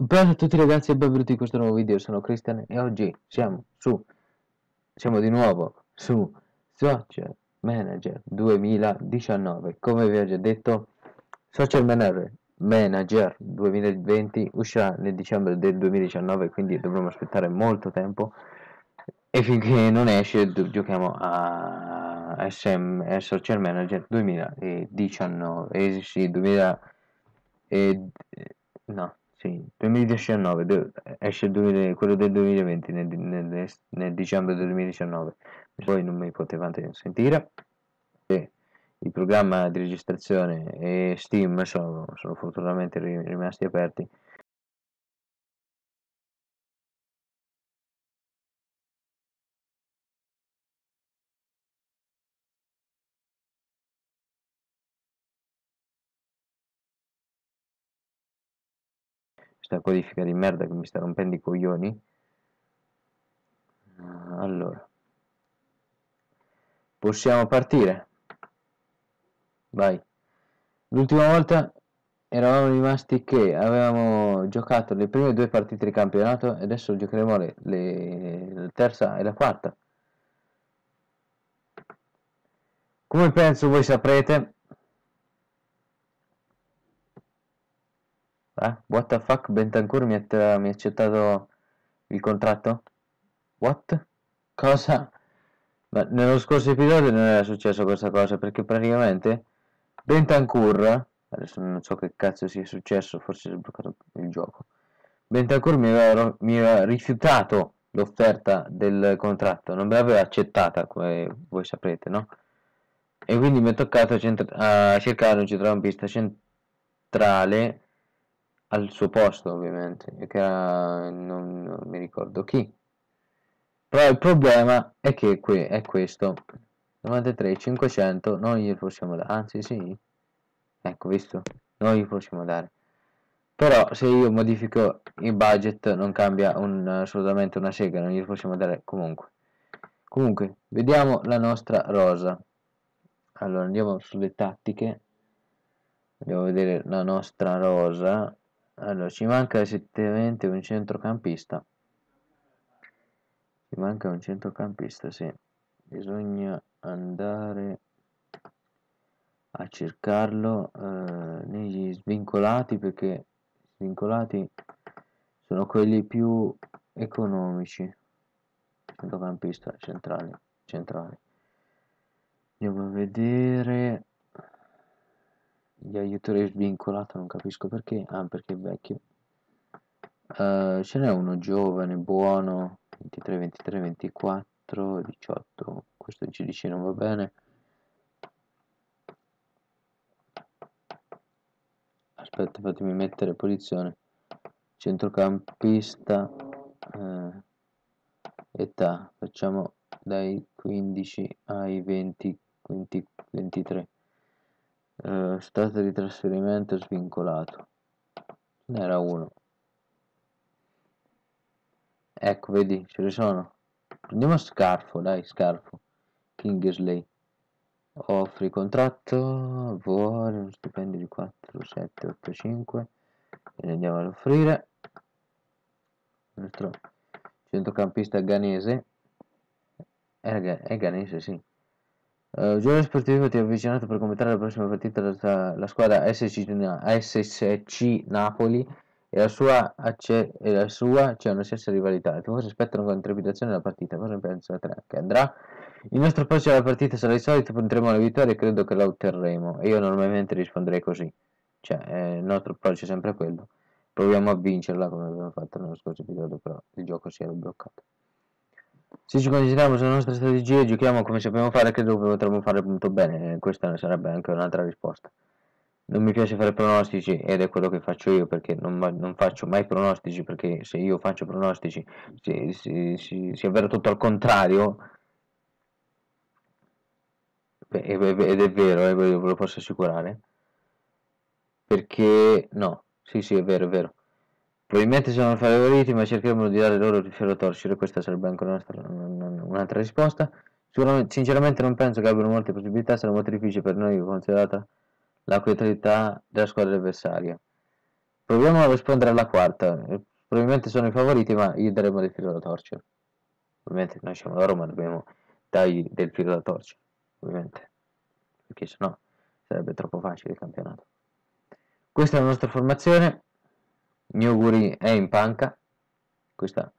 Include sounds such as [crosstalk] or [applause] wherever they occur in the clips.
Bella a tutti ragazzi e benvenuti in questo nuovo video, sono Cristian e oggi siamo su, siamo di nuovo su Social Manager 2019 Come vi ho già detto, Social Manager, Manager 2020 uscirà nel dicembre del 2019 quindi dovremo aspettare molto tempo. E finché non esce giochiamo a SM Social Manager 2019 eh, sì, 2000 e, no sì, 2019, esce 2000, quello del 2020 nel, nel, nel, dicembre del 2019, poi non mi potevate sentire. E il programma di registrazione e Steam sono, sono fortunatamente rimasti aperti questa codifica di merda che mi sta rompendo i coglioni. Allora. Possiamo partire? Vai. L'ultima volta eravamo rimasti che avevamo giocato le prime due partite di campionato e adesso giocheremo le, le, la terza e la quarta. Come penso voi saprete Eh? What the fuck? Bentancur mi ha, accettato il contratto? What? Cosa? Ma nello scorso episodio non era successo questa cosa perché praticamente Bentancur adesso non so che cazzo sia successo forse si è bloccato il gioco Bentancur mi aveva, mi aveva rifiutato l'offerta del contratto non me l'aveva accettata come voi saprete no? e quindi mi è toccato a cercare un centrocampista centrale al suo posto ovviamente che era non, non, mi ricordo chi. Però il problema è che qui è questo. 93 500 noi gli possiamo dare anzi sì. Ecco visto? Noi gli possiamo dare. Però se io modifico il budget non cambia un, assolutamente una sega non gli possiamo dare comunque. Comunque vediamo la nostra rosa. Allora andiamo sulle tattiche. Andiamo a vedere la nostra rosa allora ci manca effettivamente un centrocampista. Ci manca un centrocampista sì. Bisogna andare a cercarlo eh, negli svincolati perché svincolati sono quelli più economici. Centrocampista centrale centrale. Andiamo a vedere gli aiuterei svincolato non capisco perché. Ah perché è vecchio. Uh, ce n'è uno giovane buono 23 23 24 18 questo GDC non va bene. Aspetta fatemi mettere posizione. Centrocampista eh, età. Facciamo dai 15 ai 20 20 23 eh, stato di trasferimento svincolato. Ce n'era uno. Ecco vedi ce ne sono. Prendiamo scarfo dai scarfo. Kingsley offri contratto vuole uno stipendio di 4 7 8 5 e andiamo ad offrire. Il nostro centrocampista ganese è, è ganese sì Uh, giorno sportivo ti ha avvicinato per commentare la prossima partita la, la squadra SC, SSC Napoli e la sua, la c'è una stessa rivalità. I tifosi aspettano con trepidazione la partita. Cosa pensa te che andrà? Il nostro approccio alla partita sarà il solito, punteremo alla vittoria e credo che la otterremo. E io normalmente risponderei così. Cioè, eh, il nostro approccio è sempre quello. Proviamo a vincerla come abbiamo fatto nello scorso episodio, però il gioco si era bloccato. Se ci concentriamo sulla nostra strategia e giochiamo come sappiamo fare, credo che potremmo fare molto bene. Questa sarebbe anche un'altra risposta. Non mi piace fare pronostici ed è quello che faccio io perché non, non faccio mai pronostici perché se io faccio pronostici si, si, si, si avvera tutto al contrario ed è vero, eh, ve lo posso assicurare perché no, sì sì è vero è vero Probabilmente sono favoriti, ma cercheremo di dare loro il a torcere. Questa sarebbe anche un'altra, risposta. Sinceramente non penso che abbiano molte possibilità, sarà molto difficile per noi considerata la qualità della squadra avversaria. proviamo a rispondere alla quarta. Probabilmente sono i favoriti, ma io daremo del filo da torcere. Ovviamente noi siamo la Roma, dobbiamo dargli del filo da torcere. Ovviamente. Perché sennò sarebbe troppo facile il campionato. Questa è la nostra formazione. Gnuguri è in panca. Questa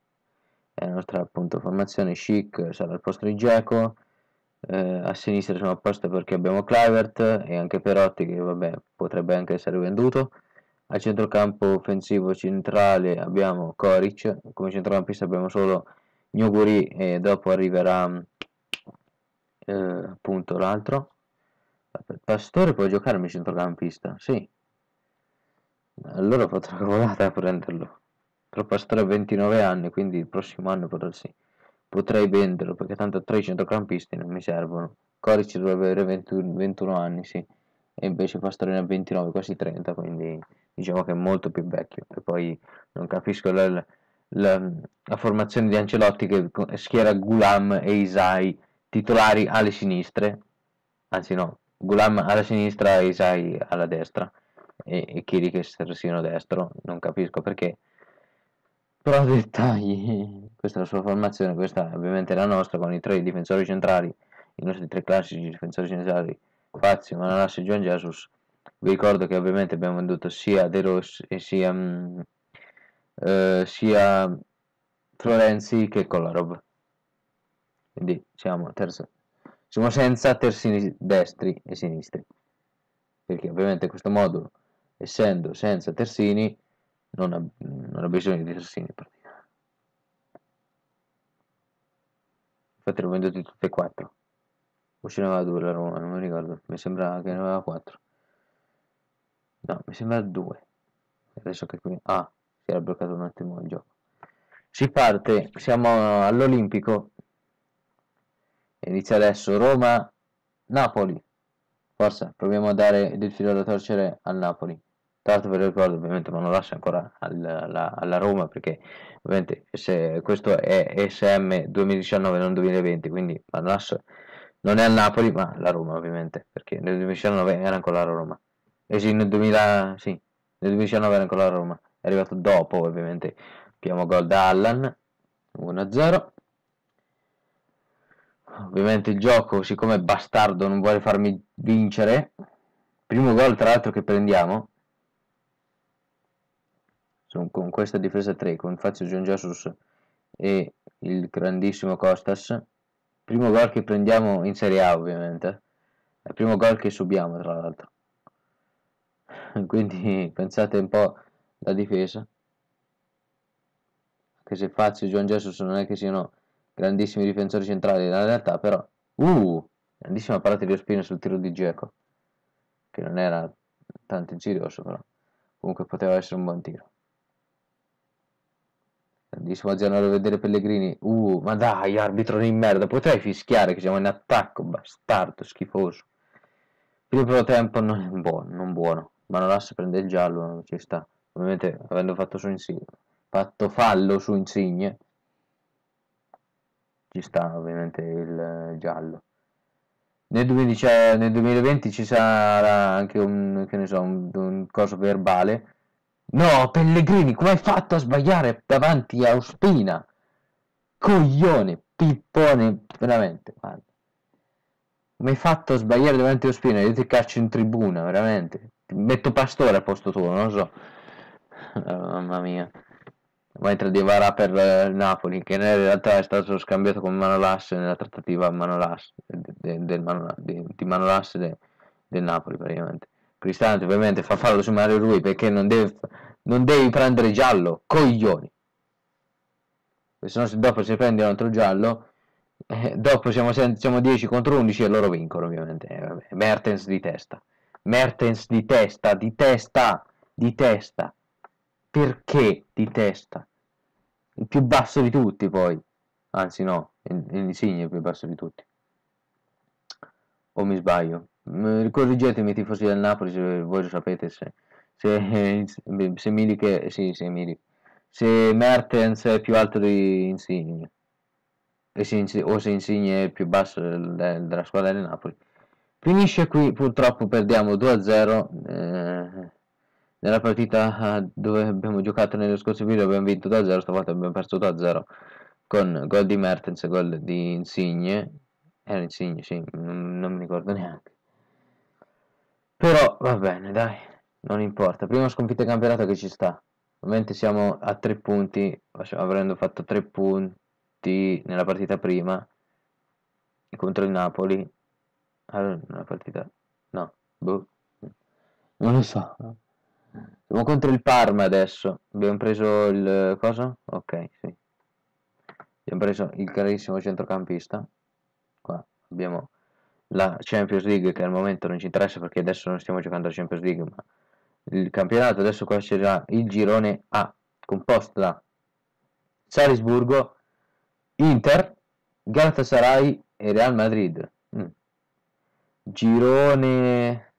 è la nostra appunto formazione. Chic sarà al posto di Geco. Eh, a sinistra siamo a posto perché abbiamo Clivert e anche Perotti che vabbè potrebbe anche essere venduto. A centrocampo offensivo centrale abbiamo Koric come centrocampista abbiamo solo Gnuguri e dopo arriverà eh, appunto l'altro. Pastore può giocarmi centrocampista? Sì allora potrà [laughs] volata a prenderlo però ha 29 anni quindi il prossimo anno potrà sì Potrei venderlo perché tanto tre centrocampisti non mi servono. Coric dovrebbe avere 21, 21 anni, sì. E invece Pastorino ha 29, quasi 30, quindi diciamo che è molto più vecchio. E poi non capisco la, la, la, la formazione di Ancelotti che schiera Gulam e Isai titolari alle sinistre. Anzi no, Gulam alla sinistra e Isai alla destra. E, e Kiri che siano destro. Non capisco perché. Però [laughs] dettagli questa è la sua formazione questa ovviamente è la nostra con i tre difensori centrali i nostri tre classici difensori centrali Fazio, Manalas e John Jesus. Vi ricordo che ovviamente abbiamo venduto sia De Rossi e sia mh, mm, eh, sia Florenzi che Kolarov. Quindi siamo, terzo, siamo senza terzini destri e sinistri. Perché ovviamente questo modulo essendo senza terzini non ha, non ha bisogno di terzini infatti l'ho venduti tutti e quattro. O ce ne aveva due la Roma non mi ricordo. Mi sembra che ne aveva quattro. No mi sembra due. Adesso che qui ah si era bloccato un attimo il gioco. Si parte siamo all'Olimpico. Inizia adesso Roma Napoli forza proviamo a dare del filo da torcere al Napoli tra l'altro ve lo ricordo ovviamente ma non lascia ancora alla, alla, Roma perché ovviamente se questo è SM 2019 non 2020 quindi Manolas non è al Napoli ma la Roma ovviamente perché nel 2019 era ancora la Roma. E sì nel 2000 sì nel 2019 era ancora la Roma. È arrivato dopo ovviamente. Abbiamo gol da Allan 1-0 ovviamente il gioco siccome è bastardo non vuole farmi vincere. Primo gol tra l'altro che prendiamo con questa difesa 3 con Fazio John Jesus e il grandissimo Costas. Primo gol che prendiamo in Serie A ovviamente. È il primo gol che subiamo tra l'altro. [laughs] Quindi pensate un po' la difesa. Che se Fazio e John Jesus non è che siano grandissimi difensori centrali nella realtà però uh grandissima parata di Ospina sul tiro di Geco che non era tanto insidioso però comunque poteva essere un buon tiro Grandissimo Zanaro a vedere Pellegrini. Uh, ma dai, arbitro di merda, potrei fischiare che siamo in attacco, bastardo, schifoso. Il primo tempo non è buono, non buono. Ma non lascia prendere il giallo, ci sta. Ovviamente avendo fatto su Insigne, fatto fallo su Insigne, ci sta ovviamente il giallo. Nel, 2010, nel 2020 ci sarà anche un, so, un, un coso verbale No, Pellegrini, come hai fatto a sbagliare davanti a Ospina? Coglione, pippone, veramente, guarda. Come hai fatto a sbagliare davanti a Ospina? Io ti caccio in tribuna, veramente. Ti metto Pastore al posto tuo, non lo so. Oh, mamma mia. Mentre Di Varà per uh, Napoli, che in realtà è stato scambiato con Manolas nella trattativa Manolas, de, de, Manolas, de, di Manolas del Napoli praticamente. Cristante ovviamente fa fallo su Mario Rui perché non deve, non devi prendere giallo, coglioni. Se no dopo se prendi un altro giallo, eh, dopo siamo, siamo 10 contro 11 e loro vincono ovviamente. Eh, Mertens di testa. Mertens di testa, di testa, di testa. Perché di testa? Il più basso di tutti poi. Anzi no, il, il Insigne è il più basso di tutti. O mi sbaglio? Correggetemi tifosi del Napoli se voi lo sapete se, se, [laughs] se Milik sì, se Milik se Mertens è più alto di Insigne se, o se Insigne è più basso del, del, della squadra del Napoli. Finisce qui purtroppo perdiamo 2-0 eh, nella partita dove abbiamo giocato nello scorso video abbiamo vinto da 0 stavolta abbiamo perso da 0 con gol di Mertens e gol di Insigne. Era Insigne sì non, non mi ricordo neanche però va bene dai non importa prima sconfitta campionato che ci sta ovviamente siamo a 3 punti avendo fatto 3 punti nella partita prima contro il Napoli allora, nella partita no boh non lo so siamo contro il Parma adesso. Abbiamo preso il... cosa? Ok, sì. Abbiamo preso il carissimo centrocampista. Qua abbiamo la Champions League che al momento non ci interessa perché adesso non stiamo giocando la Champions League, ma il campionato adesso qua c'era il girone A, composto da Salisburgo, Inter, Galatasaray e Real Madrid. Mm. Girone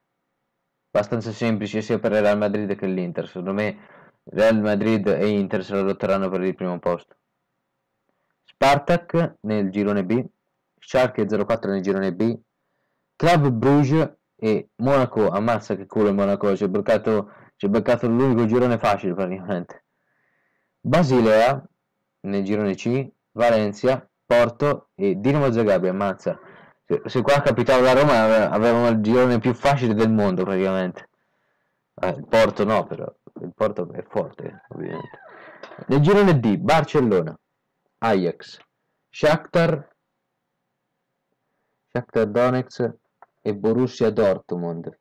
abbastanza semplice sia per il Real Madrid che l'Inter. Secondo me Real Madrid e Inter se lo lotteranno per il primo posto. Spartak nel girone B, Schalke 04 nel girone B, Club Bruges e Monaco, ammazza che culo il Monaco, ci ha beccato, beccato l'unico girone facile praticamente. Basilea nel girone C, Valencia, Porto e Dinamo Zagabria, ammazza. Se qua capitava la Roma avevamo il girone più facile del mondo praticamente. Eh, il Porto no però il Porto è forte ovviamente. Nel girone D Barcellona Ajax Shakhtar Shakhtar Donetsk e Borussia Dortmund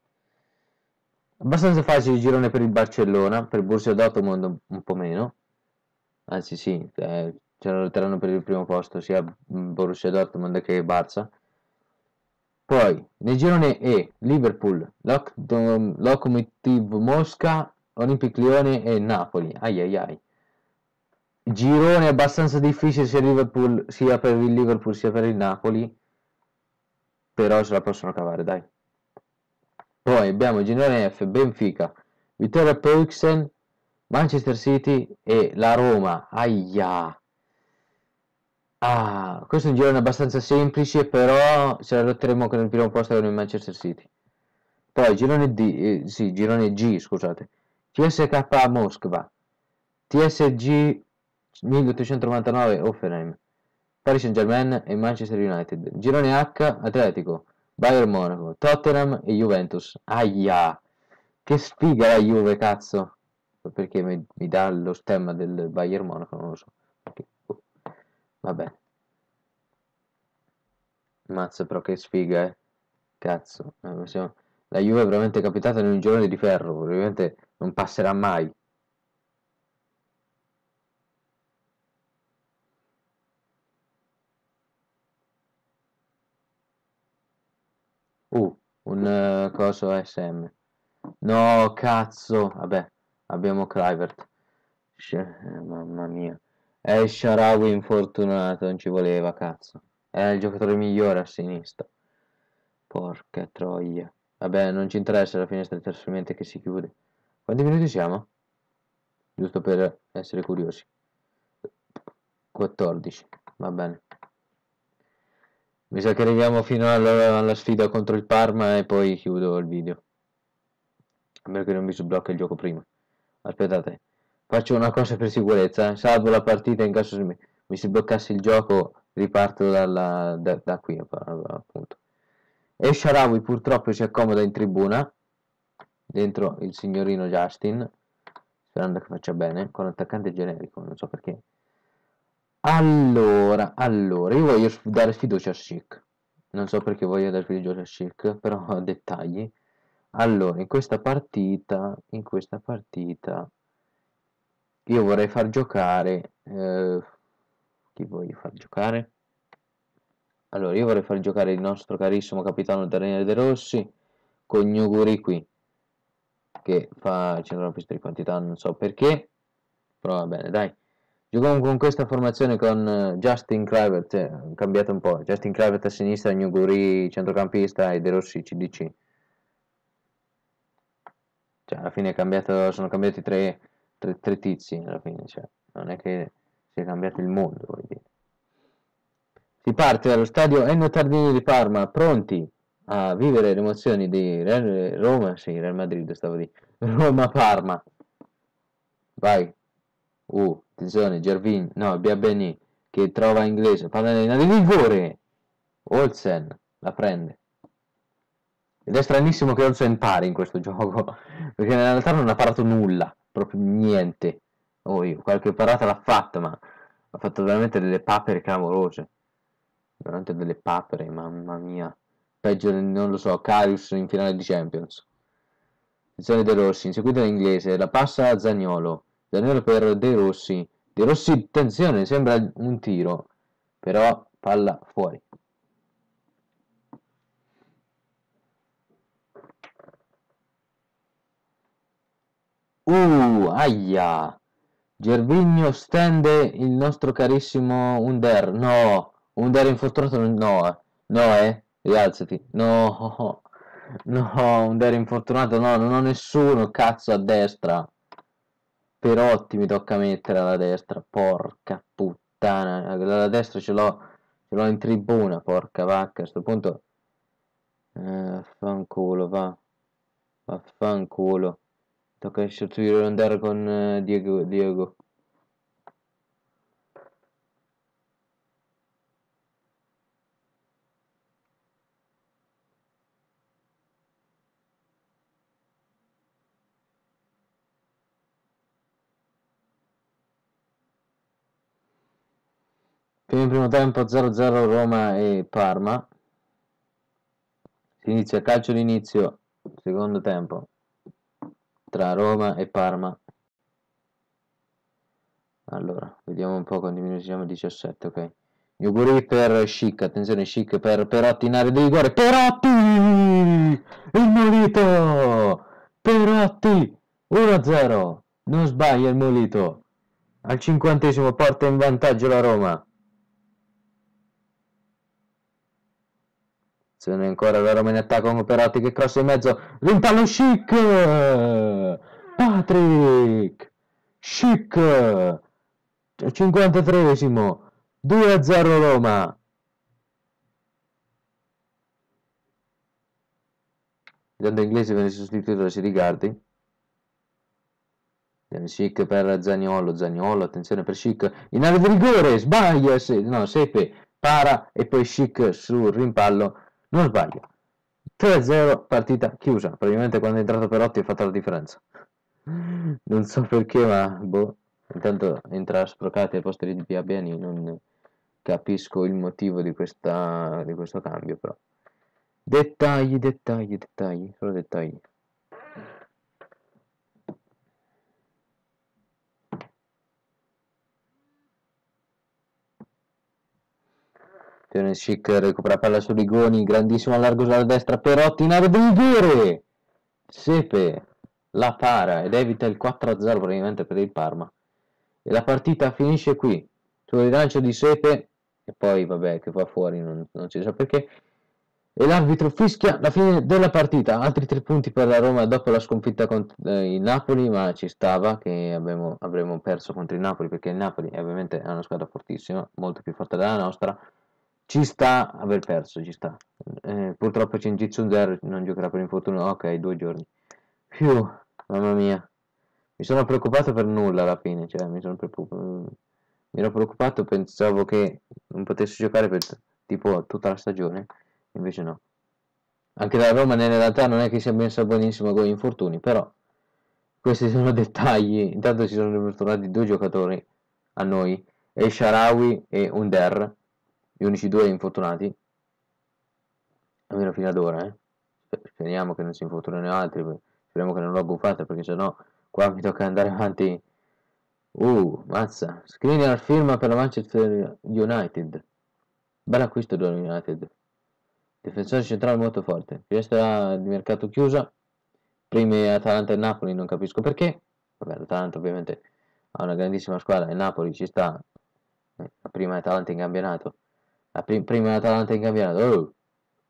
abbastanza facile il girone per il Barcellona per Borussia Dortmund un po' meno anzi sì eh, ce lo lotteranno per il primo posto sia Borussia Dortmund che Barça poi nel girone E Liverpool, Loc Lokomotiv Mosca, Olympic Lione e Napoli. Ai ai ai. Girone abbastanza difficile sia, sia per il Liverpool sia per il Napoli. Però se la possono cavare, dai. Poi abbiamo girone F, Benfica, Vittoria Peuxen, Manchester City e la Roma. Aia. Ah, questo è un girone abbastanza semplice, però ce la lotteremo con il primo posto con il Manchester City. Poi girone D, eh, sì, girone G, scusate. CSK Mosca, TSG 1899 Offenheim, Paris Saint Germain e Manchester United. Girone H, Atletico, Bayern Monaco, Tottenham e Juventus. Aia! Che sfiga la Juve, cazzo! Perché mi, mi dà lo stemma del Bayern Monaco, non lo so. Perché Vabbè. Mazza però che sfiga, eh. Cazzo. Eh. La Juve è veramente capitata in un giorno di ferro, probabilmente non passerà mai. Un uh, coso SM. No, cazzo. Vabbè, abbiamo Clivert. Eh, mamma mia. È Sharawi infortunato, non ci voleva, cazzo. È il giocatore migliore a sinistra. Porca troia. Vabbè, non ci interessa la finestra di trasferimento che si chiude. Quanti minuti siamo? Giusto per essere curiosi. 14, va bene. Mi sa che arriviamo fino alla, alla sfida contro il Parma e poi chiudo il video. A meno che non mi sblocca il gioco prima. Aspettate. Faccio una cosa per sicurezza, salvo la partita in caso mi, mi si bloccasse il gioco, riparto dalla, da, da, qui appunto. E Sharawi purtroppo si accomoda in tribuna, dentro il signorino Justin, sperando che faccia bene, con attaccante generico, non so perché. Allora, allora, io voglio dare fiducia a Chic. Non so perché voglio dare fiducia a Chic, però [laughs] dettagli. Allora, in questa partita, in questa partita io vorrei far giocare eh, chi voglio far giocare allora io vorrei far giocare il nostro carissimo capitano Daniele De Rossi con Gnuguri qui che fa centrocampista di quantità non so perché però va bene dai giochiamo con questa formazione con eh, Justin Kluivert eh, cambiato un po' Justin Kluivert a sinistra Gnuguri centrocampista e De Rossi CDC cioè alla fine cambiato, sono cambiati tre tre, tre tizi alla fine, cioè, non è che sia cambiato il mondo, vuol dire. Si parte dallo stadio Enno Tardini di Parma, pronti a vivere le emozioni di Real, Roma, sì, Real Madrid, stavo di [laughs] Roma-Parma. Vai. Uh, attenzione, Gervin, no, Biabeni, che trova inglese, palla di rigore. Olsen la prende. Ed è stranissimo che Olsen pari in questo [laughs] gioco, perché in realtà non ha parato nulla, proprio niente. Oh, io, qualche parata l'ha fatta, ma ha fatto veramente delle papere clamorose. Veramente delle papere, mamma mia. Peggio, non lo so, Carius in finale di Champions. Attenzione De Rossi, inseguita in inglese, la passa a Zagnolo. Zagnolo per De Rossi. De Rossi, attenzione, sembra un tiro, però palla fuori. Uh, aia! Gervigno stende il nostro carissimo Under. No, Under infortunato no, no, eh, rialzati. No, [laughs] no, Under infortunato no, non ho nessuno, cazzo, a destra. Perotti mi tocca mettere alla destra, porca puttana. Alla destra ce l'ho, ce l'ho in tribuna, porca vacca. A questo punto, eh, fanculo, va. Vaffanculo. Tocca sostituire andare con uh, Diego. Diego. Fine primo tempo 0-0 Roma e Parma. Si inizia calcio d'inizio, secondo tempo tra Roma e Parma. Allora, vediamo un po' quando diminuiamo 17, ok. Yuguri per Chic, attenzione Chic per Perotti in area di rigore. Perotti! Il Molito! Perotti! 1-0. Non sbaglia il Molito. Al cinquantesimo porta in vantaggio la Roma. Se ne ancora la Roma in attacco con Perotti che cross in mezzo. Rimpallo chic! Patrick! Chic! 53esimo. 2-0 Roma. Dando inglese viene sostituito da Sirigardi. Chic per Zagnolo. Zagnolo, attenzione per Chic. In area di rigore, sbaglia. Se, no, Sepe para e poi Chic sul rimpallo non sbaglio. 3-0 partita chiusa. Praticamente quando è entrato Perotti ha fatto la differenza. Non so perché ma boh intanto entra Sprocati ai posti di Piabiani non capisco il motivo di, questa, di questo cambio però. Dettagli dettagli dettagli solo dettagli Schick recupera palla su Rigoni, grandissimo allargo sulla destra, Perotti in area di! Sepe la para ed evita il 4-0 praticamente per il Parma. E la partita finisce qui, sul rilancio di Sepe, e poi vabbè che va fuori, non, non si sa perché. E l'arbitro fischia la fine della partita, altri tre punti per la Roma dopo la sconfitta contro eh, il Napoli, ma ci stava che abbiamo, avremmo perso contro il Napoli perché il Napoli ovviamente è una squadra fortissima, molto più forte della nostra ci sta aver perso, ci sta. Eh, purtroppo Cengiz Under non giocherà per infortunio. Ok, due giorni. Più, mamma mia. Mi sono preoccupato per nulla alla fine, cioè mi sono preoccupato. Mi ero preoccupato, pensavo che non potesse giocare per tipo tutta la stagione, invece no. Anche la Roma in realtà non è che sia messa benissimo con gli infortuni, però questi sono [laughs] dettagli. Intanto si sono infortunati due giocatori a noi, El Sharawi e Under gli unici due infortunati. Almeno fino ad ora eh. speriamo che non si infortunino altri speriamo che non l'ho buffata perché sennò qua mi tocca andare avanti. Uh mazza. Skriniar firma per la Manchester United. Bel acquisto del United. Difensore centrale molto forte. Finestra di mercato chiusa primi Atalanta e Napoli non capisco perché. Vabbè l'Atalanta ovviamente ha una grandissima squadra e Napoli ci sta. Eh, la prima Atalanta in campionato la prim prima Atalanta in campionato oh,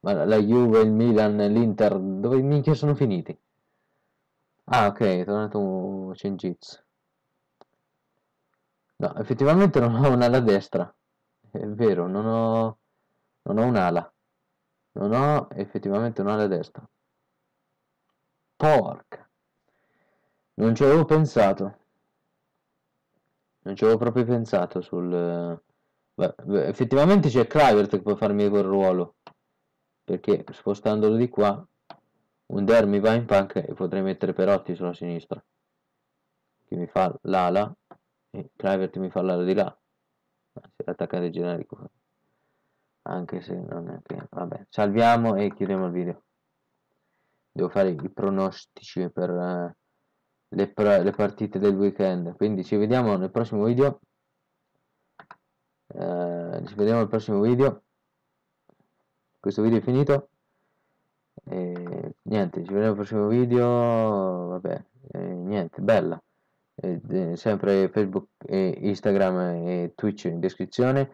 ma la Juve, il Milan, l'Inter dove minchia sono finiti? ah ok è tornato Cengiz. No effettivamente non ho un'ala destra. È vero non ho non ho un'ala. Non ho effettivamente un'ala destra. Porca. Non ci avevo pensato. Non ci avevo proprio pensato sul... Effettivamente c'è Clivert che può farmi quel ruolo. Perché spostandolo di qua, un Der va in panca e potrei mettere Perotti sulla sinistra. Che mi fa l'ala e Clivert mi fa l'ala di là. Se l'attaccante generico. Anche se non è che... Vabbè, salviamo e chiudiamo il video. Devo fare i pronostici per... Uh, le, le, partite del weekend quindi ci vediamo nel prossimo video eh, ci vediamo nel prossimo video. Questo video è finito. E niente ci vediamo nel prossimo video. Vabbè e niente bella. E, e, sempre facebook e instagram e twitch in descrizione.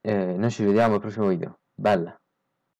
E noi ci vediamo al prossimo video. Bella